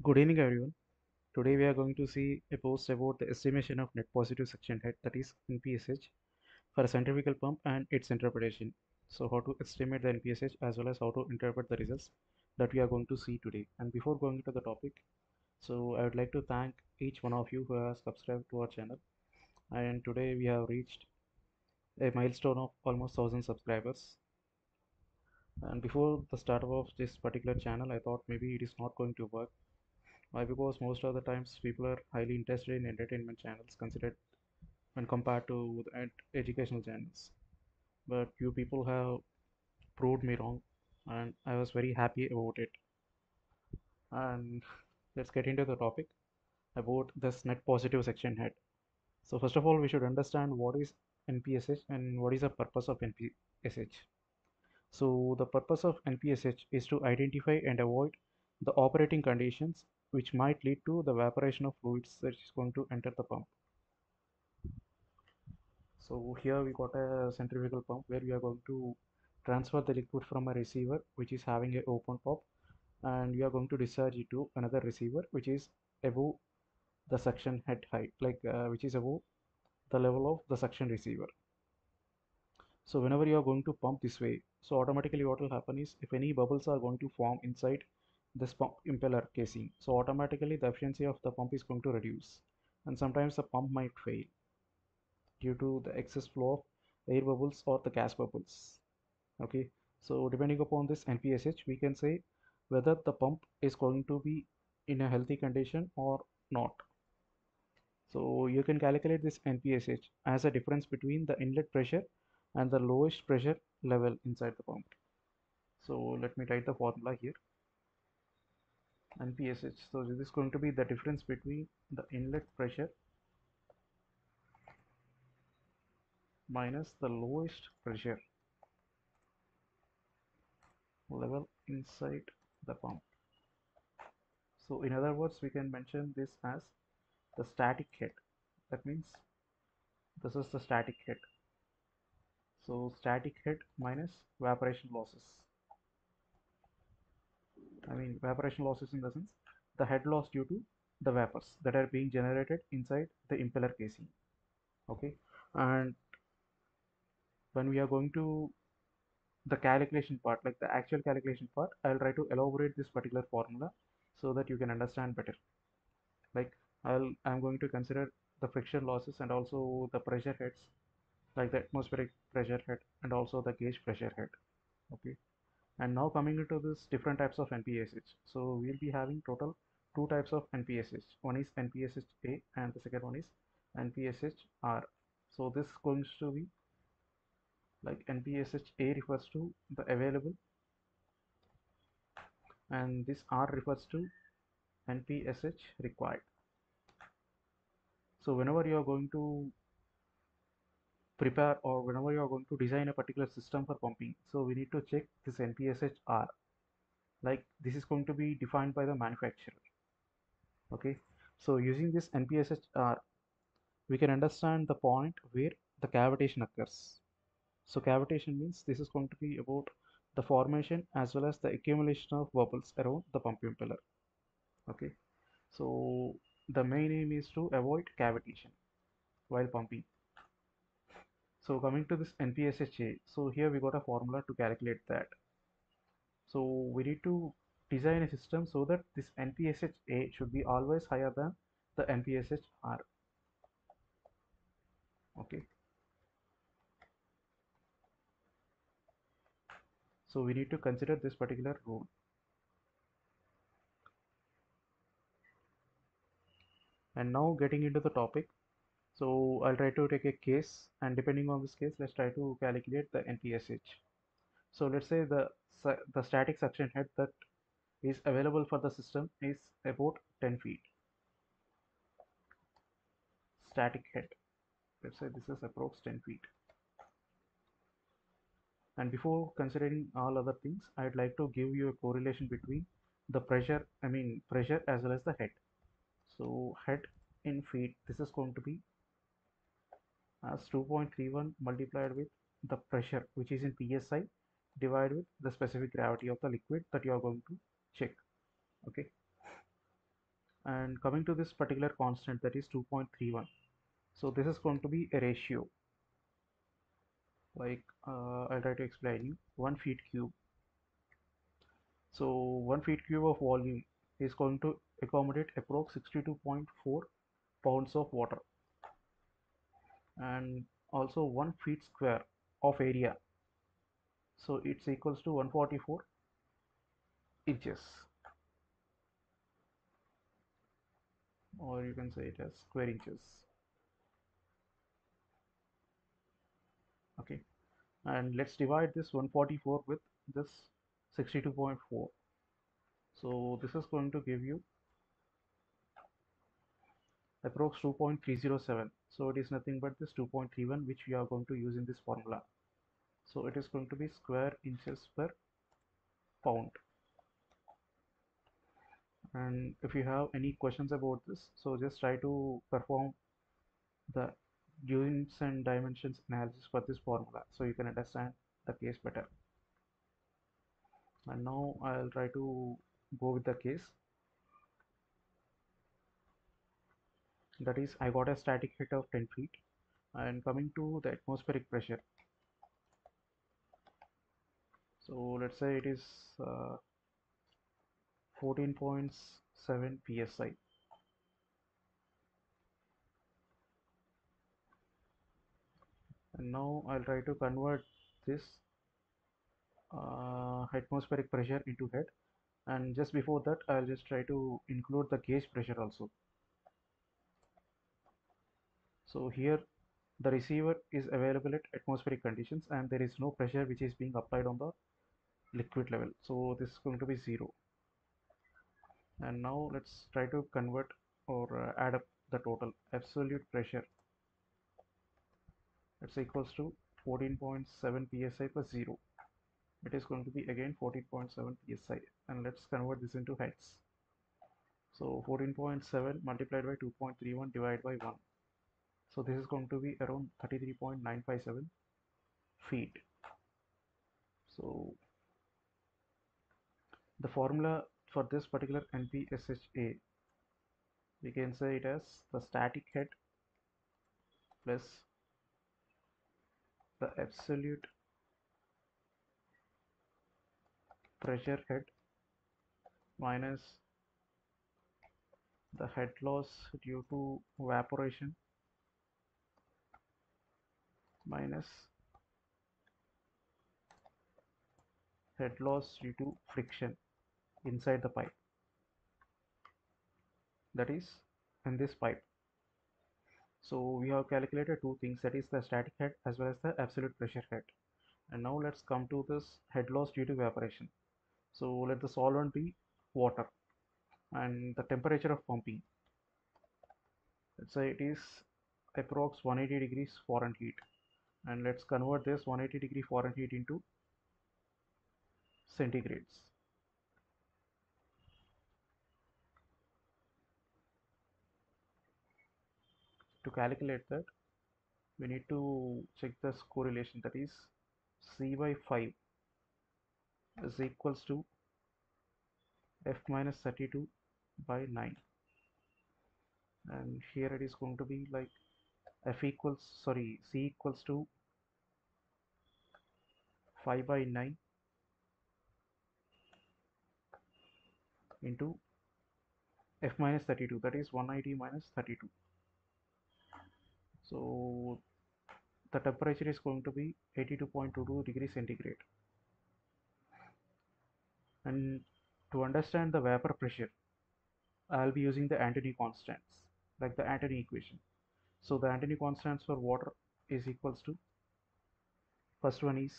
Good evening, everyone. Today we are going to see a post about the estimation of net positive suction head, that is NPSH, for a centrifugal pump and its interpretation. So, how to estimate the NPSH as well as how to interpret the results that we are going to see today. And before going into the topic, so I would like to thank each one of you who has subscribed to our channel. And today we have reached a milestone of almost 1000 subscribers. And before the start of this particular channel, I thought maybe it is not going to work why? Because most of the times people are highly interested in entertainment channels considered when compared to ed- educational channels. But you people have proved me wrong, and I was very happy about it. And let's get into the topic about this net positive suction head. So first of all, we should understand what is NPSH and what is the purpose of NPSH. So the purpose of NPSH is to identify and avoid the operating conditions which might lead to the evaporation of fluids that is going to enter the pump. So here we got a centrifugal pump where we are going to transfer the liquid from a receiver which is having a open top and we are going to discharge it to another receiver which is above the suction head height like uh, which is above the level of the suction receiver. So whenever you are going to pump this way, so automatically what will happen is if any bubbles are going to form inside this pump impeller casing, so automatically the efficiency of the pump is going to reduce and sometimes the pump might fail due to the excess flow of air bubbles or the gas bubbles. Okay, so depending upon this NPSH, we can say whether the pump is going to be in a healthy condition or not. So you can calculate this NPSH as a difference between the inlet pressure and the lowest pressure level inside the pump. So let me write the formula here. NPSH. So this is going to be the difference between the inlet pressure minus the lowest pressure level inside the pump. So in other words, we can mention this as the static head. That means this is the static head. So static head minus evaporation losses. I mean evaporation losses in the sense the head loss due to the vapors that are being generated inside the impeller casing. Okay, and when we are going to the calculation part, like the actual calculation part, I'll try to elaborate this particular formula so that you can understand better. Like I'll I'm going to consider the friction losses and also the pressure heads, like the atmospheric pressure head and also the gauge pressure head. Okay and now coming into this different types of NPSH so we'll be having total two types of NPSH one is NPSH A and the second one is NPSH R. So this going to be like NPSH A refers to the available and this R refers to NPSH required. So whenever you are going to prepare or whenever you are going to design a particular system for pumping so we need to check this NPSH-R like this is going to be defined by the manufacturer. Okay? So using this NPSH-R we can understand the point where the cavitation occurs. So cavitation means this is going to be about the formation as well as the accumulation of bubbles around the pump impeller. Okay? So the main aim is to avoid cavitation while pumping so coming to this NPSHA, so here we got a formula to calculate that. So we need to design a system so that this NPSHA should be always higher than the NPSHR. Okay. So we need to consider this particular rule. And now getting into the topic, so I'll try to take a case and depending on this case, let's try to calculate the NPSH. So let's say the, the static suction head that is available for the system is about 10 feet. Static head. Let's say this is approx 10 feet. And before considering all other things, I'd like to give you a correlation between the pressure, I mean pressure as well as the head. So head in feet, this is going to be as 2.31 multiplied with the pressure which is in psi divided with the specific gravity of the liquid that you are going to check. Okay? And coming to this particular constant that is 2.31 so this is going to be a ratio. Like uh, I'll try to explain you. 1 feet cube. So 1 feet cube of volume is going to accommodate approx 62.4 pounds of water and also 1 feet square of area. So it's equals to 144 inches. Or you can say it as square inches. Okay. And let's divide this 144 with this 62.4 so this is going to give you approx 2.307 so it is nothing but this 2.31 which we are going to use in this formula. So it is going to be square inches per pound. And if you have any questions about this so just try to perform the units and dimensions analysis for this formula so you can understand the case better. And now I'll try to go with the case that is I got a static height of 10 feet. And coming to the atmospheric pressure. So let's say it is uh, 14.7 psi and now I'll try to convert this uh, atmospheric pressure into head and just before that I'll just try to include the gauge pressure also so here the receiver is available at atmospheric conditions and there is no pressure which is being applied on the liquid level. So this is going to be zero. And now let's try to convert or uh, add up the total absolute pressure. That's equals to 14.7 psi plus 0 it is going to be again 14.7 psi and let's convert this into heads so 14.7 multiplied by 2.31 divided by 1 so this is going to be around 33.957 feet. So the formula for this particular NPSHA we can say it as the static head plus the absolute pressure head minus the head loss due to evaporation minus head loss due to friction inside the pipe. That is in this pipe. So we have calculated two things that is the static head as well as the absolute pressure head. And now let's come to this head loss due to evaporation. So let the solvent be water and the temperature of pumping. Let's say it is approx 180 degrees Fahrenheit and let's convert this 180 degree Fahrenheit into centigrades. To calculate that we need to check this correlation that is c by 5 is equals to f minus 32 by 9 and here it is going to be like f equals sorry c equals to 5 by 9 into f minus 32 that is 180 minus 32 so the temperature is going to be 82.22 degrees centigrade. And to understand the vapor pressure I'll be using the Antoine constants like the Antoine equation. So the Antoine constants for water is equals to first one is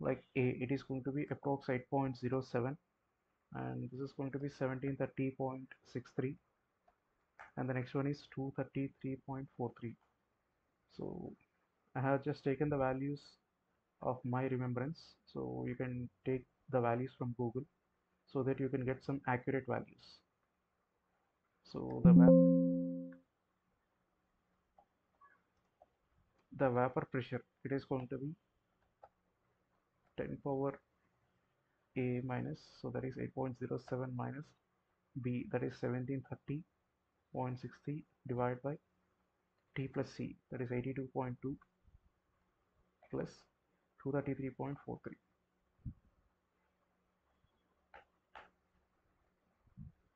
like A it is going to be approx 8.07 and this is going to be 1730.63 and the next one is 233.43 so I have just taken the values of my remembrance. So you can take the values from Google so that you can get some accurate values. So the the vapor pressure it is going to be 10 power a minus so that is 8.07 minus B that is 1730.60 divided by T plus C that is 82.2 plus 233.43.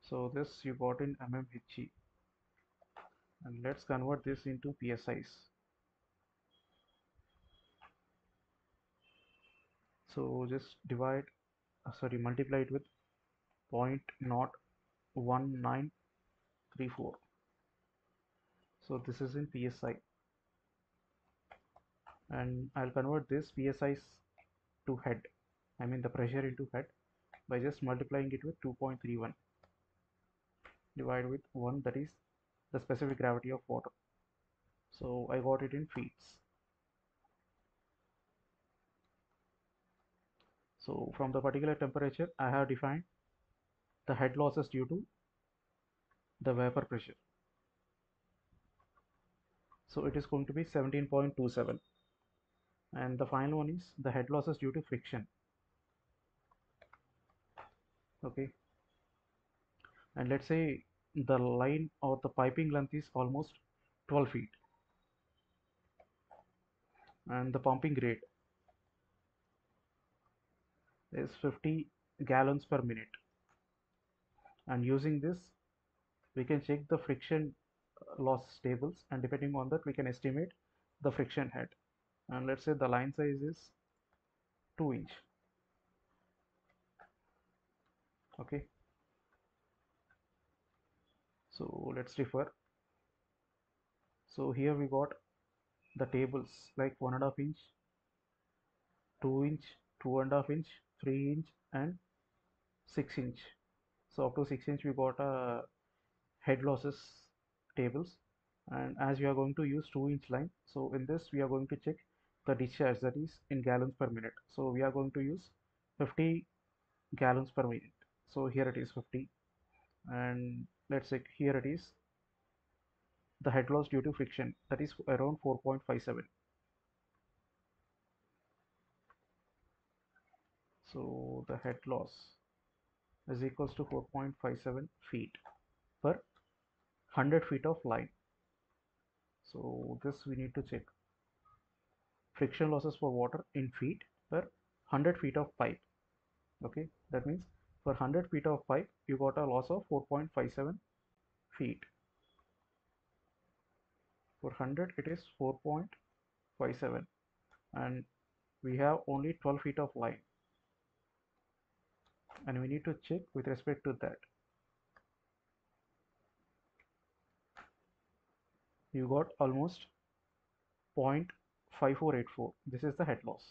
So this you got in mmHg and let's convert this into PSIs. So just divide, uh, sorry, multiply it with 0.01934. So this is in PSI and I'll convert this psi to head. I mean the pressure into head by just multiplying it with 2.31 divided with 1 that is the specific gravity of water. So I got it in feet so from the particular temperature I have defined the head losses due to the vapor pressure. So it is going to be 17.27 and the final one is the head losses due to friction. Okay. And let's say the line or the piping length is almost 12 feet. And the pumping rate is 50 gallons per minute. And using this we can check the friction uh, loss tables and depending on that we can estimate the friction head. And let's say the line size is 2 inch. Okay. So let's refer. So here we got the tables like one and a half inch two inch two and a half inch three inch and six inch. So up to six inch we got a head losses tables. And as we are going to use 2 inch line so in this we are going to check the discharge that is in gallons per minute. So we are going to use 50 gallons per minute. So here it is 50 and let's say here it is the head loss due to friction that is around 4.57 so the head loss is equals to 4.57 feet per 100 feet of line. So this we need to check. Friction losses for water in feet per 100 feet of pipe. Okay that means for 100 feet of pipe you got a loss of 4.57 feet. For 100 it is 4.57 and we have only 12 feet of line and we need to check with respect to that. You got almost 0.5484 this is the head loss.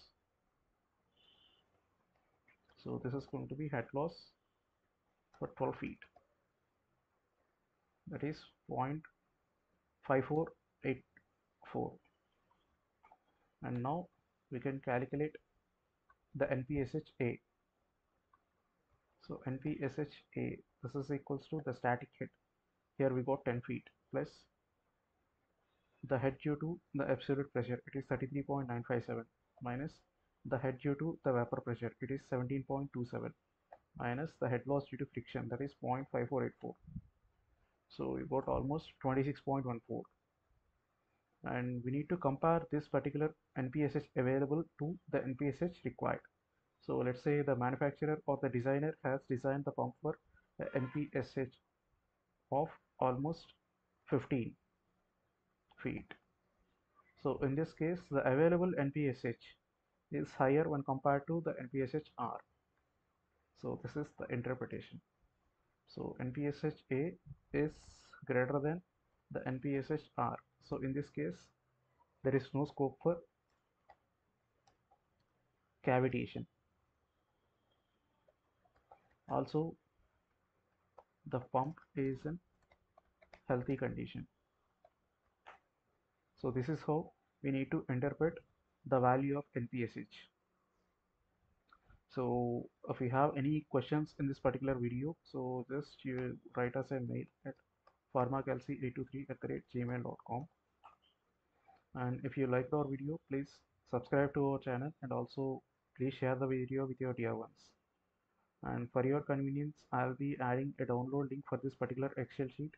So this is going to be head loss for 12 feet. That is 0.5484 and now we can calculate the NPSHA so NPSHA this is equals to the static head. Here we got 10 feet plus the head due to the absolute pressure. It is 33.957 minus the head due to the vapor pressure. It is 17.27 minus the head loss due to friction. That is 0.5484 so we got almost 26.14 and we need to compare this particular NPSH available to the NPSH required so let's say the manufacturer or the designer has designed the pump for NPSH of almost 15 feet. So in this case, the available NPSH is higher when compared to the NPSH-R. So this is the interpretation. So NPSH-A is greater than the NPSH-R. So in this case, there is no scope for cavitation. Also, the pump is in healthy condition. So this is how we need to interpret the value of NPSH. So if you have any questions in this particular video, so just you write us a mail at pharmacalc823 at gmail.com. And if you liked our video, please subscribe to our channel and also please share the video with your dear ones. And for your convenience I'll be adding a download link for this particular Excel sheet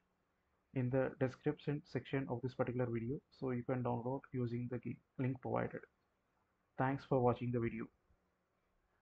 in the description section of this particular video so you can download using the link provided. Thanks for watching the video.